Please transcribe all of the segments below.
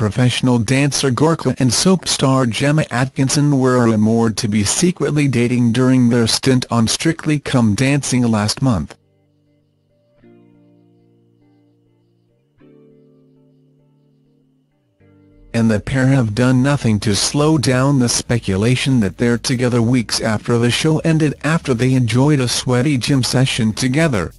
professional dancer Gorka and soap star Gemma Atkinson were rumored to be secretly dating during their stint on Strictly Come Dancing last month. and the pair have done nothing to slow down the speculation that they're together weeks after the show ended after they enjoyed a sweaty gym session together.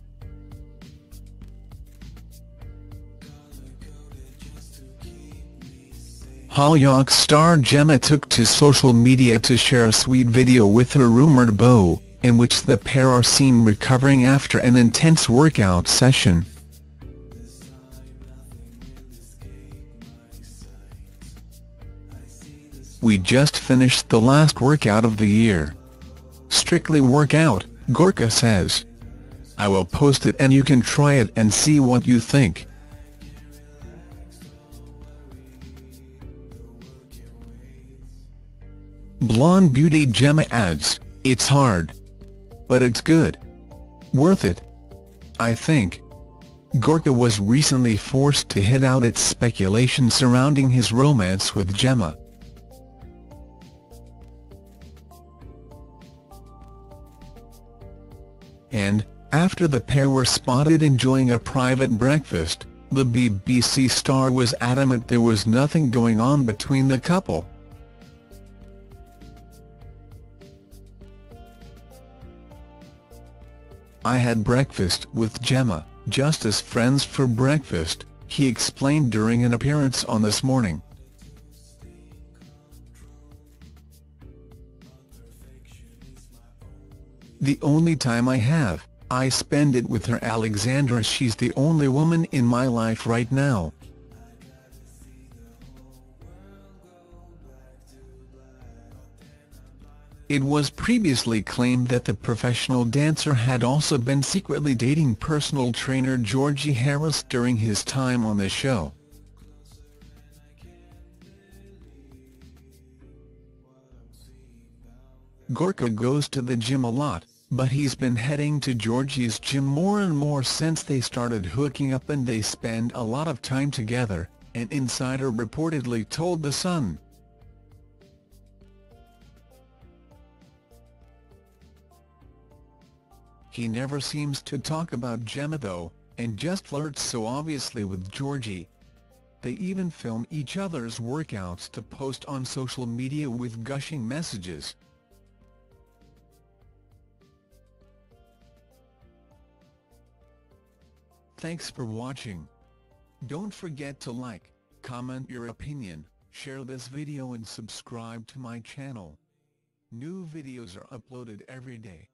Hollyoaks star Gemma took to social media to share a sweet video with her rumoured beau, in which the pair are seen recovering after an intense workout session. We just finished the last workout of the year. Strictly workout, Gorka says. I will post it and you can try it and see what you think. Blonde beauty Gemma adds, it's hard. But it's good. Worth it. I think. Gorka was recently forced to hit out its speculation surrounding his romance with Gemma. and, after the pair were spotted enjoying a private breakfast, the BBC star was adamant there was nothing going on between the couple. I had breakfast with Gemma, just as friends for breakfast, he explained during an appearance on This Morning. The only time I have, I spend it with her Alexandra she's the only woman in my life right now. It was previously claimed that the professional dancer had also been secretly dating personal trainer Georgie Harris during his time on the show. Gorka goes to the gym a lot, but he's been heading to Georgie's gym more and more since they started hooking up and they spend a lot of time together, an insider reportedly told The Sun. He never seems to talk about Gemma though, and just flirts so obviously with Georgie. They even film each other's workouts to post on social media with gushing messages. Thanks for watching. Don't forget to like, comment your opinion, share this video and subscribe to my channel. New videos are uploaded every day.